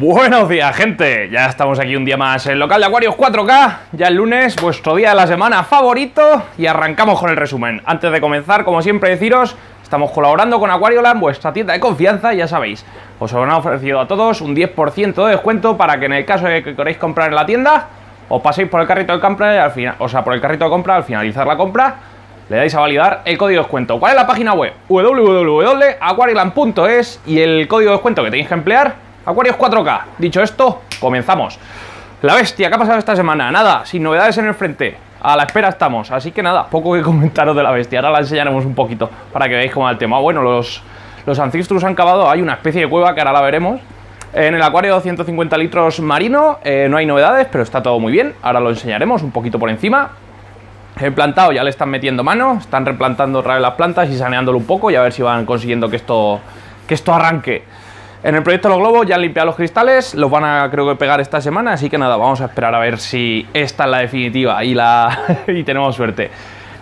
Buenos días, gente. Ya estamos aquí un día más en el local de Acuarios 4K. Ya el lunes, vuestro día de la semana favorito. Y arrancamos con el resumen. Antes de comenzar, como siempre, deciros, estamos colaborando con Aquarioland, vuestra tienda de confianza, ya sabéis. Os han ofrecido a todos un 10% de descuento para que en el caso de que queréis comprar en la tienda, os paséis por el carrito de compra al final, o sea, por el carrito de compra al finalizar la compra le dais a validar el código de descuento. ¿Cuál es la página web? www.aquarioland.es y el código de descuento que tenéis que emplear, Aquarios 4K. Dicho esto, comenzamos. La bestia, ¿qué ha pasado esta semana? Nada, sin novedades en el frente. A la espera estamos, así que nada, poco que comentaros de la bestia. Ahora la enseñaremos un poquito para que veáis cómo va el tema. Bueno, los, los Ancistrus han cavado, hay una especie de cueva que ahora la veremos. En el acuario de 150 litros marino eh, no hay novedades, pero está todo muy bien. Ahora lo enseñaremos un poquito por encima. El plantado ya le están metiendo mano, están replantando otra vez las plantas y saneándolo un poco y a ver si van consiguiendo que esto, que esto arranque. En el proyecto Los Globos ya han limpiado los cristales, los van a creo que pegar esta semana, así que nada, vamos a esperar a ver si esta es la definitiva y, la y tenemos suerte.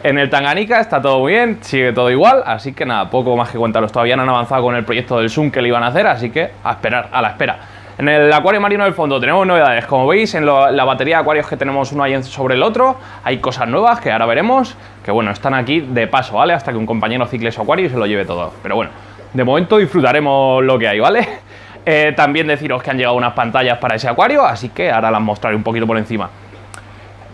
En el Tanganica está todo muy bien, sigue todo igual, así que nada, poco más que contaros. Todavía no han avanzado con el proyecto del Zoom que le iban a hacer, así que a esperar, a la espera. En el acuario marino del fondo tenemos novedades, como veis en la batería de acuarios que tenemos uno ahí sobre el otro, hay cosas nuevas que ahora veremos, que bueno, están aquí de paso, ¿vale? Hasta que un compañero cicle su acuario y se lo lleve todo. Pero bueno, de momento disfrutaremos lo que hay, ¿vale? Eh, también deciros que han llegado unas pantallas para ese acuario, así que ahora las mostraré un poquito por encima.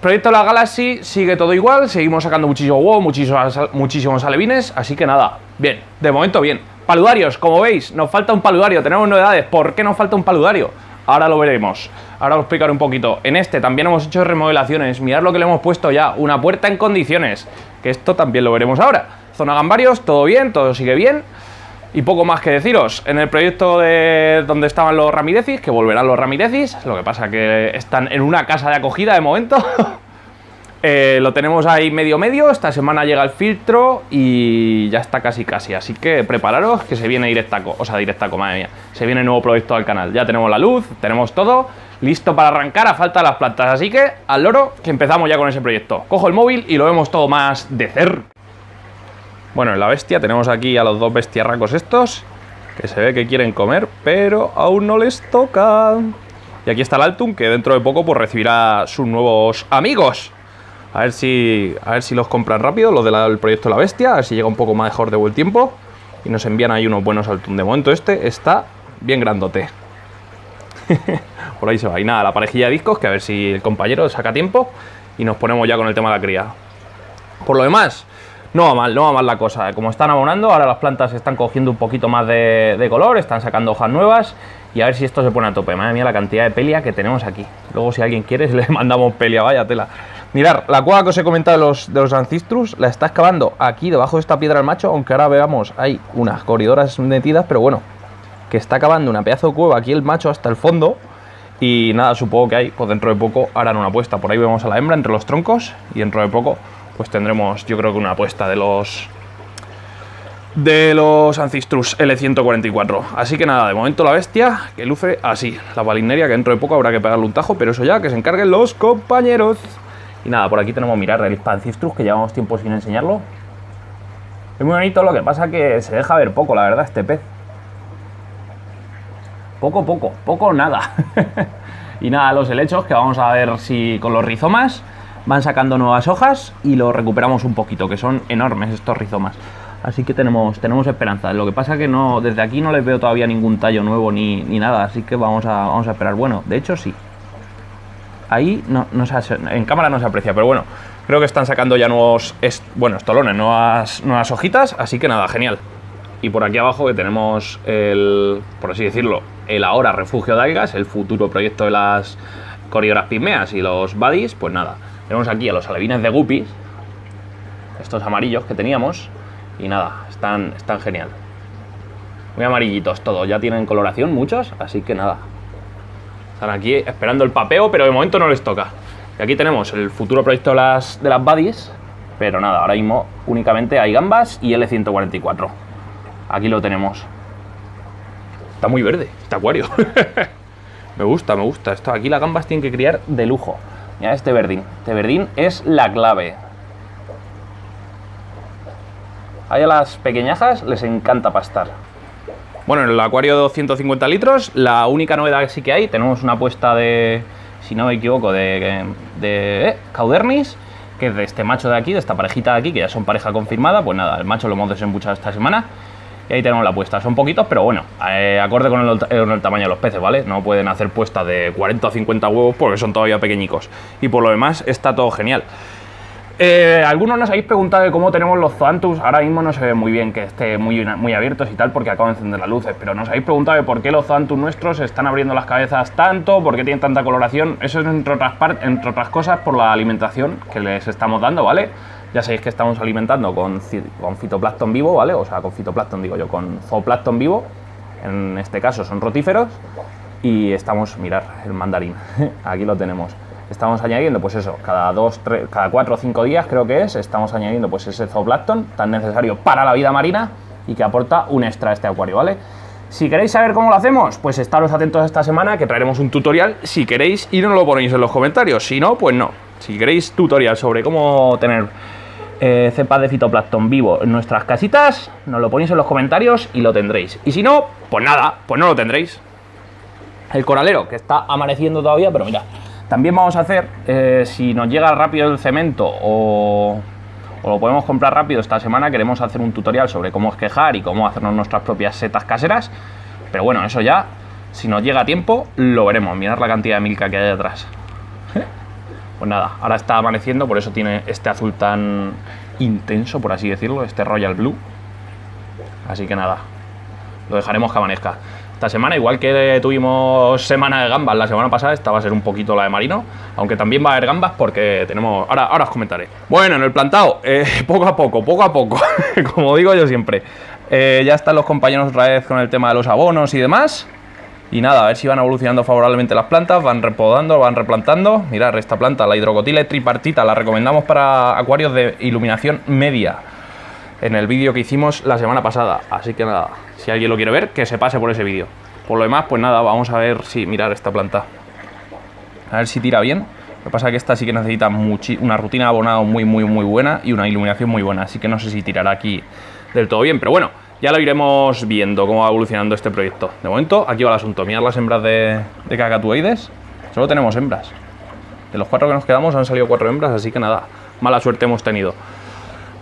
Proyecto La Galaxy sigue todo igual, seguimos sacando muchísimo huevo, muchísimos, muchísimos alevines, así que nada, bien, de momento bien. Paludarios, como veis, nos falta un paludario, tenemos novedades. ¿Por qué nos falta un paludario? Ahora lo veremos. Ahora os explicaré un poquito. En este también hemos hecho remodelaciones. Mirad lo que le hemos puesto ya. Una puerta en condiciones. Que esto también lo veremos ahora. Zona gambarios, todo bien, todo sigue bien. Y poco más que deciros. En el proyecto de donde estaban los ramidecis, que volverán los ramidecis. Lo que pasa que están en una casa de acogida de momento. Eh, lo tenemos ahí medio medio, esta semana llega el filtro y ya está casi casi, así que prepararos que se viene directaco, o sea, directaco, madre mía, se viene nuevo proyecto al canal, ya tenemos la luz, tenemos todo, listo para arrancar a falta de las plantas, así que al loro que empezamos ya con ese proyecto. Cojo el móvil y lo vemos todo más de cer. Bueno, en la bestia tenemos aquí a los dos bestiarracos estos, que se ve que quieren comer, pero aún no les toca. Y aquí está el Altum, que dentro de poco pues recibirá sus nuevos amigos. A ver si, a ver si los compran rápido, los del proyecto La Bestia, a ver si llega un poco mejor de buen tiempo. Y nos envían ahí unos buenos Altum. De momento este está bien grandote. Por ahí se va. Y nada, la parejilla de discos, que a ver si el compañero saca tiempo. Y nos ponemos ya con el tema de la cría. Por lo demás, no va mal, no va mal la cosa. Como están abonando, ahora las plantas están cogiendo un poquito más de, color, están sacando hojas nuevas y a ver si esto se pone a tope. Madre mía, la cantidad de pelia que tenemos aquí. Luego, si alguien quiere, le mandamos pelia, vaya tela. Mirar, la cueva que os he comentado de los, de los Ancistrus la está excavando aquí debajo de esta piedra el macho, aunque ahora veamos, hay unas corridoras metidas, pero bueno, que está cavando una pedazo de cueva aquí el macho hasta el fondo. Y nada, supongo que hay, pues dentro de poco harán una apuesta. Por ahí vemos a la hembra entre los troncos y dentro de poco pues tendremos yo creo que una apuesta de los de los Ancistrus L144. Así que nada, de momento la bestia que luce así. La balineria que dentro de poco habrá que pegarle un tajo, pero eso ya, que se encarguen los compañeros. Y nada, por aquí tenemos, mirar el Ancistrus, que llevamos tiempo sin enseñarlo. Es muy bonito, lo que pasa que se deja ver poco, la verdad, este pez. Poco, poco, poco, nada. y nada, los helechos, que vamos a ver si con los rizomas van sacando nuevas hojas y lo recuperamos un poquito, que son enormes estos rizomas. Así que tenemos, tenemos esperanza. Lo que pasa que no, desde aquí no les veo todavía ningún tallo nuevo ni, ni nada, así que vamos a, vamos a esperar. Bueno, de hecho sí, ahí no, no se, en cámara no se aprecia, pero bueno, creo que están sacando ya nuevos, bueno, estolones, nuevas, nuevas hojitas, así que nada, genial. Y por aquí abajo que tenemos el, por así decirlo, el ahora refugio de algas, el futuro proyecto de las corioras pigmeas y los buddies, pues nada, tenemos aquí a los alevines de guppies, estos amarillos que teníamos, y nada, están, están genial. Muy amarillitos todos, ya tienen coloración muchos, así que nada, están aquí esperando el papeo, pero de momento no les toca. Y aquí tenemos el futuro proyecto de las, de las buddies, pero nada, ahora mismo únicamente hay gambas y L144. Aquí lo tenemos. Está muy verde este acuario. me gusta, me gusta. Esto, aquí las gambas tienen que criar de lujo. Mira este verdín. Este verdín es la clave. Ahí a las pequeñajas les encanta pastar. Bueno, en el acuario de 250 litros, la única novedad que sí que hay, tenemos una apuesta de, si no me equivoco, de, de eh, Caudernis, que es de este macho de aquí, de esta parejita de aquí, que ya son pareja confirmada, pues nada, el macho lo hemos desembuchado esta semana. Y ahí tenemos la apuesta. Son poquitos, pero bueno, eh, acorde con el, con el, tamaño de los peces, ¿vale? No pueden hacer puestas de 40 o 50 huevos porque son todavía pequeñicos. Y por lo demás, está todo genial. Eh, algunos nos habéis preguntado de cómo tenemos los Zoanthus. Ahora mismo no se ve muy bien que esté muy, muy abiertos y tal porque acabo de encender las luces. Pero nos habéis preguntado de por qué los Zoanthus nuestros están abriendo las cabezas tanto, por qué tienen tanta coloración. Eso es entre otras, entre otras cosas por la alimentación que les estamos dando, ¿vale? Ya sabéis que estamos alimentando con, con fitoplancton vivo, ¿vale? O sea, con fitoplancton digo yo, con zooplancton vivo. En este caso son rotíferos. Y estamos, mirar, el mandarín. Aquí lo tenemos estamos añadiendo, pues eso, cada dos, tres, cada cuatro o cinco días creo que es, estamos añadiendo pues ese zooplancton tan necesario para la vida marina y que aporta un extra a este acuario, ¿vale? Si queréis saber cómo lo hacemos, pues estaros atentos esta semana que traeremos un tutorial si queréis y no lo ponéis en los comentarios, si no, pues no. Si queréis tutorial sobre cómo tener eh, cepas de fitoplancton vivo en nuestras casitas, nos lo ponéis en los comentarios y lo tendréis. Y si no, pues nada, pues no lo tendréis. El coralero, que está amaneciendo todavía, pero mira, también vamos a hacer, eh, si nos llega rápido el cemento o, lo podemos comprar rápido esta semana, queremos hacer un tutorial sobre cómo esquejar y cómo hacernos nuestras propias setas caseras. Pero bueno, eso ya, si nos llega tiempo, lo veremos. Mirad la cantidad de milka que hay detrás. Pues nada, ahora está amaneciendo, por eso tiene este azul tan intenso, por así decirlo, este Royal Blue. Así que nada, lo dejaremos que amanezca. Esta semana, igual que tuvimos semana de gambas la semana pasada, esta va a ser un poquito la de marino, aunque también va a haber gambas porque tenemos... Ahora, ahora os comentaré. Bueno, en el plantado, eh, poco a poco, poco a poco, como digo yo siempre. Eh, ya están los compañeros otra vez con el tema de los abonos y demás. Y nada, a ver si van evolucionando favorablemente las plantas, van repodando, van replantando. Mirad, esta planta, la hidrocotile tripartita, la recomendamos para acuarios de iluminación media en el vídeo que hicimos la semana pasada. Así que nada, si alguien lo quiere ver, que se pase por ese vídeo. Por lo demás, pues nada, vamos a ver si mirar esta planta. A ver si tira bien. Lo que pasa es que esta sí que necesita una rutina de abonado muy, muy, muy buena y una iluminación muy buena. Así que no sé si tirará aquí del todo bien. Pero bueno, ya lo iremos viendo cómo va evolucionando este proyecto. De momento, aquí va el asunto. Mirad las hembras de, de. Solo tenemos hembras. De los cuatro que nos quedamos han salido cuatro hembras, así que nada, mala suerte hemos tenido.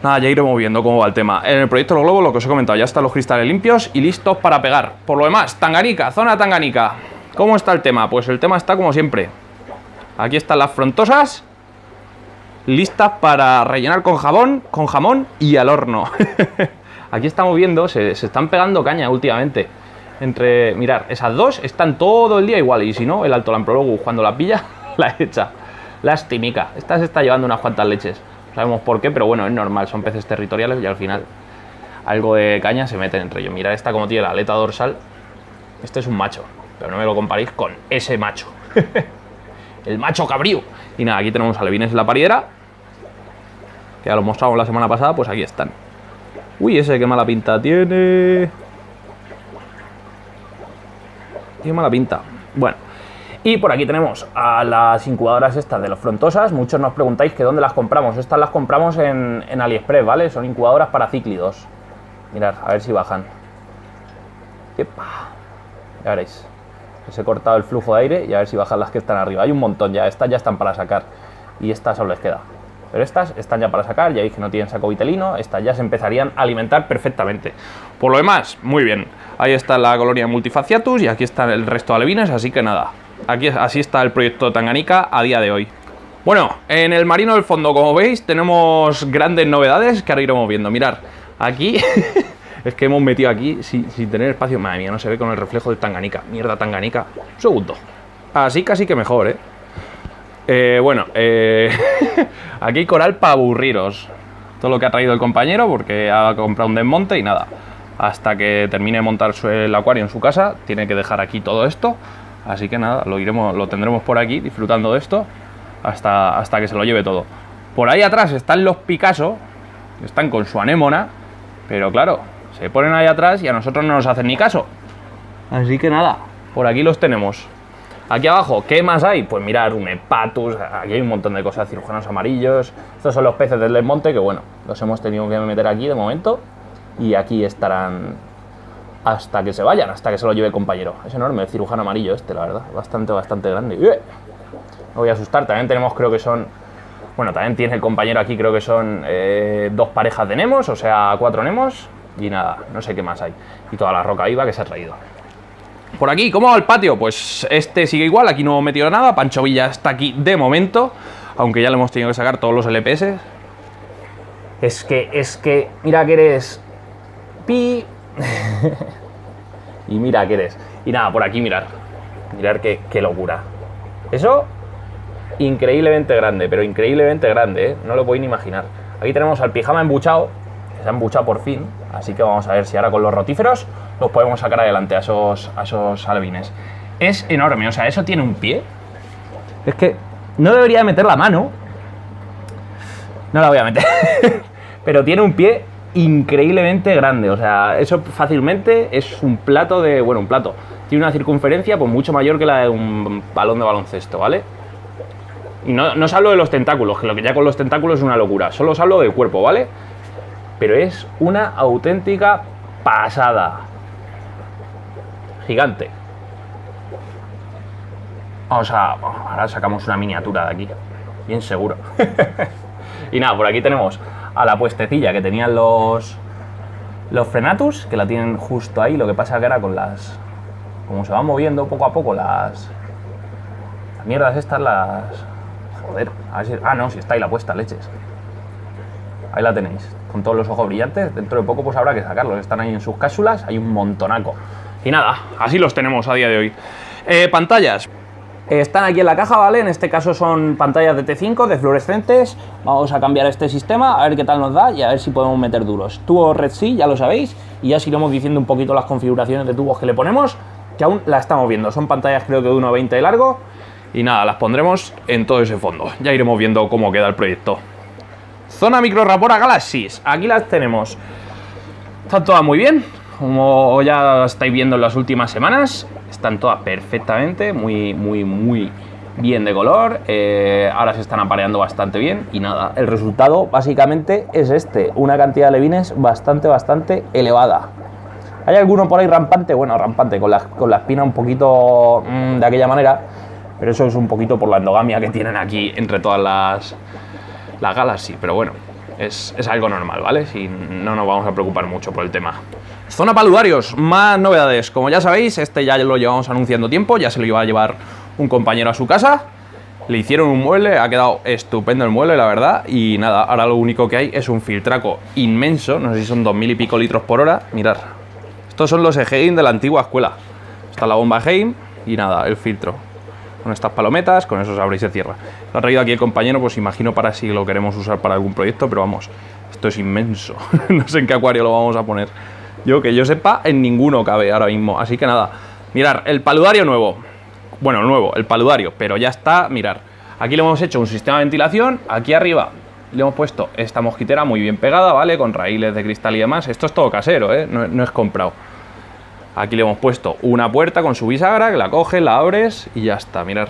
Nada, ya iremos viendo cómo va el tema. En el proyecto Los Globos, lo que os he comentado, ya están los cristales limpios y listos para pegar. Por lo demás, Tanganica, zona Tanganica. ¿Cómo está el tema? Pues el tema está como siempre. Aquí están las frontosas, listas para rellenar con jabón, con jamón y al horno. Aquí estamos viendo, se, están pegando caña últimamente. Entre, mirar, esas dos están todo el día igual. Y si no, el Alto Lamprologus, cuando la pilla, la echa. Lastimica. Esta se está llevando unas cuantas leches sabemos por qué, pero bueno, es normal, son peces territoriales y al final algo de caña se mete entre ellos. Mira esta como tiene la aleta dorsal. Este es un macho, pero no me lo comparéis con ese macho. el macho cabrío. Y nada, aquí tenemos alevines en la paridera. Que ya lo mostramos la semana pasada, pues aquí están. Uy, ese qué mala pinta tiene. Qué mala pinta. Bueno, y por aquí tenemos a las incubadoras estas de los frontosas. Muchos nos preguntáis que dónde las compramos. Estas las compramos en, AliExpress, ¿vale? Son incubadoras para cíclidos. Mirad, a ver si bajan. ¡Epa! Ya veréis. Les he cortado el flujo de aire y a ver si bajan las que están arriba. Hay un montón ya. Estas ya están para sacar. Y estas solo les queda. Pero estas están ya para sacar, ya veis que no tienen saco vitelino, estas ya se empezarían a alimentar perfectamente. Por lo demás, muy bien. Ahí está la colonia multifaciatus y aquí está el resto de alevines, así que nada, Aquí, así está el proyecto Tanganica a día de hoy. Bueno, en el marino del fondo, como veis, tenemos grandes novedades que ahora iremos viendo. Mirar, aquí es que hemos metido aquí sin, tener espacio. Madre mía, no se ve con el reflejo del Tanganica. Mierda, Tanganica. segundo. Así casi que mejor, ¿eh? Eh bueno, eh, aquí coral para aburriros. Todo lo que ha traído el compañero, porque ha comprado un desmonte y nada. Hasta que termine de montar el acuario en su casa, tiene que dejar aquí todo esto Así que nada, lo, iremos, lo tendremos por aquí disfrutando de esto hasta, hasta que se lo lleve todo. Por ahí atrás están los Picasso, están con su anémona, pero claro, se ponen ahí atrás y a nosotros no nos hacen ni caso. Así que nada, por aquí los tenemos. Aquí abajo, ¿qué más hay? Pues mirar, un hepatus, aquí hay un montón de cosas, cirujanos amarillos. Estos son los peces del desmonte que bueno, los hemos tenido que meter aquí de momento. Y aquí estarán hasta que se vayan, hasta que se lo lleve el compañero. Es enorme el cirujano amarillo este, la verdad. Bastante, bastante grande. ¡Eh! No voy a asustar. También tenemos, creo que son... Bueno, también tiene el compañero aquí, creo que son eh, dos parejas de Nemos, o sea, cuatro Nemos. Y nada, no sé qué más hay. Y toda la roca viva que se ha traído. Por aquí, ¿cómo va el patio? Pues este sigue igual, aquí no hemos metido nada. Pancho Villa está aquí de momento, aunque ya le hemos tenido que sacar todos los LPS. Es que, es que, mira que eres... Pi... y mira que eres. Y nada, por aquí mirar. Mirar qué, qué locura. Eso, increíblemente grande, pero increíblemente grande, ¿eh? No lo podéis ni imaginar. Aquí tenemos al pijama embuchado, que se ha embuchado por fin. Así que vamos a ver si ahora con los rotíferos los podemos sacar adelante a esos, a esos alevines. Es enorme, o sea, eso tiene un pie. Es que no debería meter la mano. No la voy a meter. pero tiene un pie increíblemente grande. O sea, eso fácilmente es un plato de. Bueno, un plato. Tiene una circunferencia pues mucho mayor que la de un balón de baloncesto, ¿vale? Y no, no os hablo de los tentáculos, que lo que ya con los tentáculos es una locura. Solo os hablo del cuerpo, ¿vale? Pero es una auténtica pasada. Gigante. Vamos a. Ahora sacamos una miniatura de aquí. Bien seguro. y nada, por aquí tenemos a la puestecilla que tenían los. Los frenatus, que la tienen justo ahí. Lo que pasa que ahora con las. Como se van moviendo poco a poco las. Las mierdas estas, las. Joder. Ah, no, si está ahí la puesta, leches. Ahí la tenéis, con todos los ojos brillantes. Dentro de poco pues habrá que sacarlos. Están ahí en sus cápsulas, hay un montonaco. Y nada, así los tenemos a día de hoy. Eh, pantallas. Están aquí en la caja, ¿vale? En este caso son pantallas de T5, de fluorescentes. Vamos a cambiar este sistema, a ver qué tal nos da y a ver si podemos meter duros. Tubo Red Sea, ya lo sabéis, y ya os iremos diciendo un poquito las configuraciones de tubos que le ponemos, que aún la estamos viendo. Son pantallas creo que de 1,20 de largo y nada, las pondremos en todo ese fondo. Ya iremos viendo cómo queda el proyecto. Zona Micro Rapora Galaxies, aquí las tenemos. Están todas muy bien, como ya estáis viendo en las últimas semanas están todas perfectamente, muy, muy, muy bien de color. Eh, ahora se están apareando bastante bien y nada, el resultado básicamente es este, una cantidad de levines bastante, bastante elevada. ¿Hay alguno por ahí rampante? Bueno, rampante, con la, con la espina un poquito mmm, de aquella manera, pero eso es un poquito por la endogamia que tienen aquí entre todas las, las galas, sí, pero bueno, es, es algo normal, ¿vale? Si no nos vamos a preocupar mucho por el tema. Zona paludarios, más novedades. Como ya sabéis, este ya lo llevamos anunciando tiempo, ya se lo iba a llevar un compañero a su casa. Le hicieron un mueble, ha quedado estupendo el mueble, la verdad. Y nada, ahora lo único que hay es un filtraco inmenso, no sé si son 2000 y pico litros por hora. Mirad, estos son los Egein de la antigua escuela. Está la bomba Egein y nada, el filtro. Con estas palometas, con eso se abre y se cierra. Lo ha traído aquí el compañero, pues imagino para si lo queremos usar para algún proyecto, pero vamos, esto es inmenso. no sé en qué acuario lo vamos a poner. Yo que yo sepa, en ninguno cabe ahora mismo. Así que nada, mirar, el paludario nuevo. Bueno, nuevo, el paludario, pero ya está, mirar. Aquí le hemos hecho un sistema de ventilación, aquí arriba le hemos puesto esta mosquitera muy bien pegada, ¿vale? Con raíles de cristal y demás. Esto es todo casero, ¿eh? No, no es comprado. Aquí le hemos puesto una puerta con su bisagra, que la coges, la abres y ya está, mirar.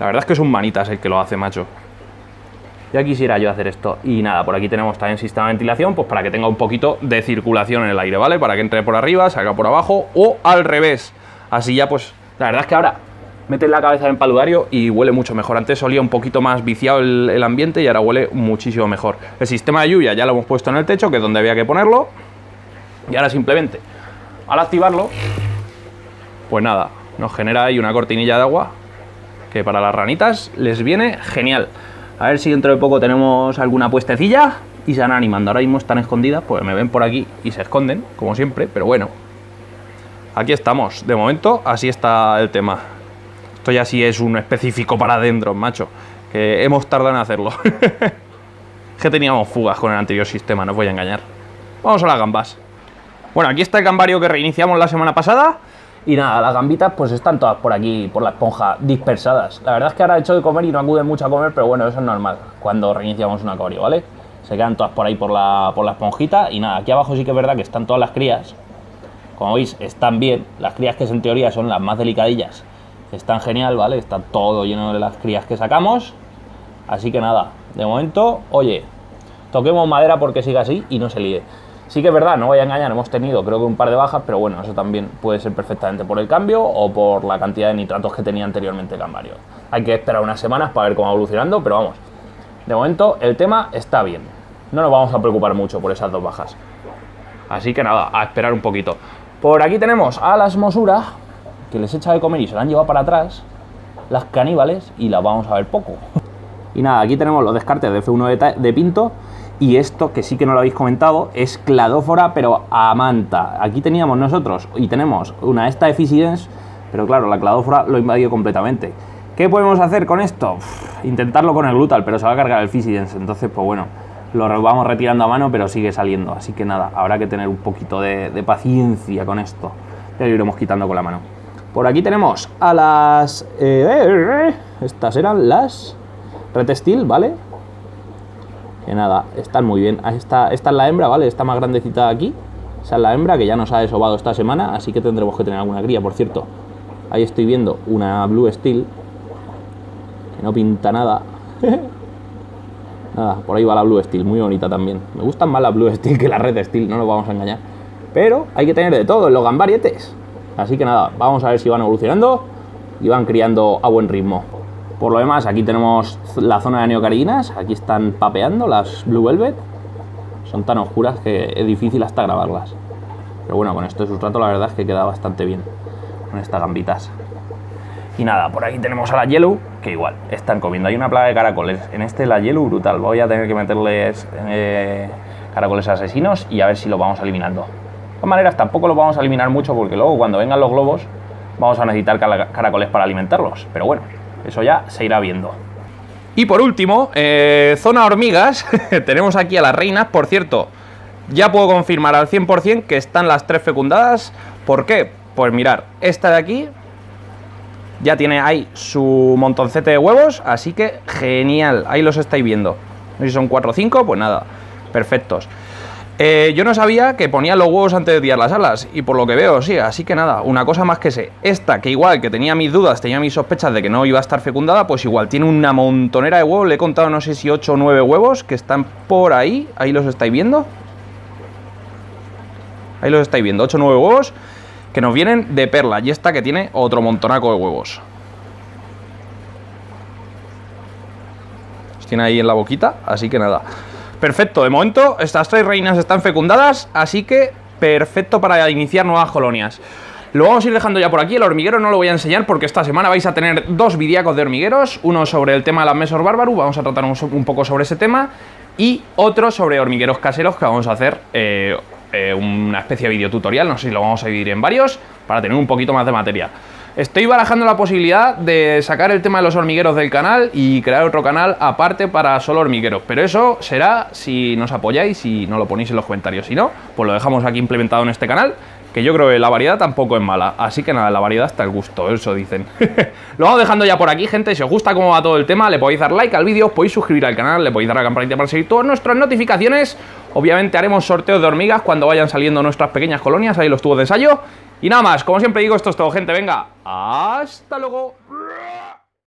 La verdad es que es un manitas el que lo hace, macho. Ya quisiera yo hacer esto. Y nada, por aquí tenemos también sistema de ventilación, pues para que tenga un poquito de circulación en el aire, ¿vale? Para que entre por arriba, salga por abajo o al revés. Así ya, pues, la verdad es que ahora metes la cabeza en el paludario y huele mucho mejor. Antes olía un poquito más viciado el, ambiente y ahora huele muchísimo mejor. El sistema de lluvia ya lo hemos puesto en el techo, que es donde había que ponerlo. Y ahora simplemente, al activarlo, pues nada, nos genera ahí una cortinilla de agua que para las ranitas les viene genial. A ver si dentro de poco tenemos alguna puestecilla y se van animando. Ahora mismo están escondidas, pues me ven por aquí y se esconden, como siempre, pero bueno. Aquí estamos. De momento, así está el tema. Esto ya sí es un específico para adentro, macho. Que hemos tardado en hacerlo. que teníamos fugas con el anterior sistema, no os voy a engañar. Vamos a las gambas. Bueno, aquí está el gambario que reiniciamos la semana pasada. Y nada, las gambitas pues están todas por aquí, por la esponja, dispersadas. La verdad es que ahora he hecho de comer y no acuden mucho a comer, pero bueno, eso es normal cuando reiniciamos un acuario, ¿vale? Se quedan todas por ahí por la, por la esponjita. Y nada, aquí abajo sí que es verdad que están todas las crías. Como veis, están bien. Las crías que en teoría son las más delicadillas. Están genial, ¿vale? Está todo lleno de las crías que sacamos. Así que nada, de momento, oye, toquemos madera porque siga así y no se líe. Sí que es verdad, no voy a engañar, hemos tenido creo que un par de bajas, pero bueno, eso también puede ser perfectamente por el cambio o por la cantidad de nitratos que tenía anteriormente el Gambario. Hay que esperar unas semanas para ver cómo va evolucionando, pero vamos, de momento el tema está bien. No nos vamos a preocupar mucho por esas dos bajas. Así que nada, a esperar un poquito. Por aquí tenemos a las mosuras, que les echa de comer y se la han llevado para atrás, las caníbales, y las vamos a ver poco. Y nada, aquí tenemos los descartes de F1 de, Pinto, y esto, que sí que no lo habéis comentado, es cladófora, pero a manta. Aquí teníamos nosotros, y tenemos una esta Efficience, pero claro, la cladófora lo invadió completamente. ¿Qué podemos hacer con esto? intentarlo con el glutal, pero se va a cargar el Efficience, entonces pues bueno lo vamos retirando a mano, pero sigue saliendo. Así que nada, habrá que tener un poquito de, paciencia con esto. Ya lo iremos quitando con la mano. Por aquí tenemos a las... Eh, estas eran las... Retestil, ¿vale? Que nada, están muy bien. Esta, esta es la hembra, ¿vale? Está más grandecita aquí. Esa es la hembra que ya nos ha desobado esta semana, así que tendremos que tener alguna cría, por cierto. Ahí estoy viendo una Blue Steel, que no pinta nada. Nada, por ahí va la Blue Steel, muy bonita también. Me gustan más la Blue Steel que la Red Steel, no nos vamos a engañar. Pero hay que tener de todo en los gambarietes. Así que nada, vamos a ver si van evolucionando y van criando a buen ritmo. Por lo demás, aquí tenemos la zona de neocarinas. Aquí están papeando las Blue Velvet. Son tan oscuras que es difícil hasta grabarlas. Pero bueno, con este sustrato la verdad es que queda bastante bien con estas gambitas. Y nada, por aquí tenemos a la Yellow, que igual, están comiendo. Hay una plaga de caracoles. En este la Yellow brutal. Voy a tener que meterles eh, caracoles asesinos y a ver si lo vamos eliminando. De todas maneras, tampoco lo vamos a eliminar mucho porque luego cuando vengan los globos vamos a necesitar caracoles para alimentarlos. Pero bueno, eso ya se irá viendo. Y por último, eh, zona hormigas. tenemos aquí a las reinas. Por cierto, ya puedo confirmar al 100% que están las tres fecundadas. ¿Por qué? Pues mirar, esta de aquí ya tiene ahí su montoncete de huevos, así que genial, ahí los estáis viendo. No sé si son 4 o 5, pues nada, perfectos. Eh, yo no sabía que ponía los huevos antes de tirar las alas, y por lo que veo, sí, así que nada, una cosa más que sé. Esta, que igual que tenía mis dudas, tenía mis sospechas de que no iba a estar fecundada, pues igual tiene una montonera de huevos, le he contado no sé si 8 o 9 huevos que están por ahí, ahí los estáis viendo. Ahí los estáis viendo, 8 o 9 huevos que nos vienen de perla y esta que tiene otro montonaco de huevos. Los tiene ahí en la boquita, así que nada. Perfecto, de momento estas tres reinas están fecundadas, así que perfecto para iniciar nuevas colonias. Lo vamos a ir dejando ya por aquí, el hormiguero no lo voy a enseñar porque esta semana vais a tener dos vidíacos de hormigueros, uno sobre el tema de las mesas bárbaros, vamos a tratar un, poco sobre ese tema, y otro sobre hormigueros caseros que vamos a hacer eh, eh, una especie de video tutorial, no sé si lo vamos a dividir en varios, para tener un poquito más de materia. Estoy barajando la posibilidad de sacar el tema de los hormigueros del canal y crear otro canal aparte para solo hormigueros, pero eso será si nos apoyáis y no lo ponéis en los comentarios. Si no, pues lo dejamos aquí implementado en este canal que yo creo que la variedad tampoco es mala. Así que nada, la variedad está el gusto, eso dicen. Lo vamos dejando ya por aquí, gente. Si os gusta cómo va todo el tema, le podéis dar like al vídeo, podéis suscribir al canal, le podéis dar la campanita para seguir todas nuestras notificaciones. Obviamente haremos sorteos de hormigas cuando vayan saliendo nuestras pequeñas colonias, ahí los tubos de ensayo. Y nada más, como siempre digo, esto es todo, gente. Venga, hasta luego.